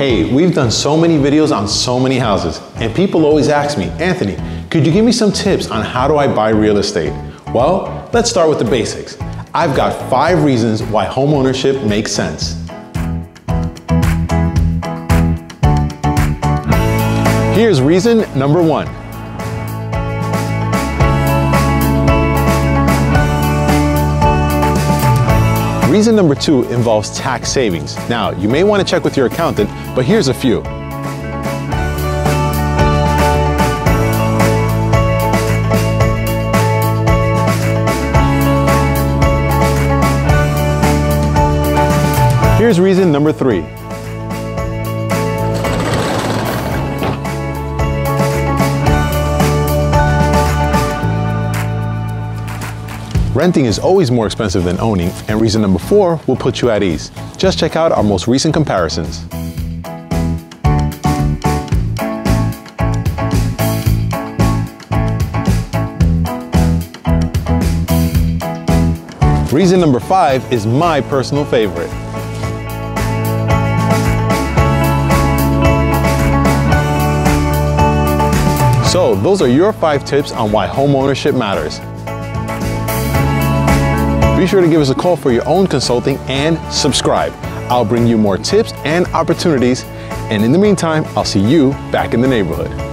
Hey, we've done so many videos on so many houses, and people always ask me, Anthony, could you give me some tips on how do I buy real estate? Well, let's start with the basics. I've got five reasons why homeownership makes sense. Here's reason number one. Reason number two involves tax savings. Now, you may want to check with your accountant, but here's a few. Here's reason number three. Renting is always more expensive than owning, and reason number four will put you at ease. Just check out our most recent comparisons. Reason number five is my personal favorite. So, those are your five tips on why homeownership matters. Be sure to give us a call for your own consulting and subscribe. I'll bring you more tips and opportunities. And in the meantime, I'll see you back in the neighborhood.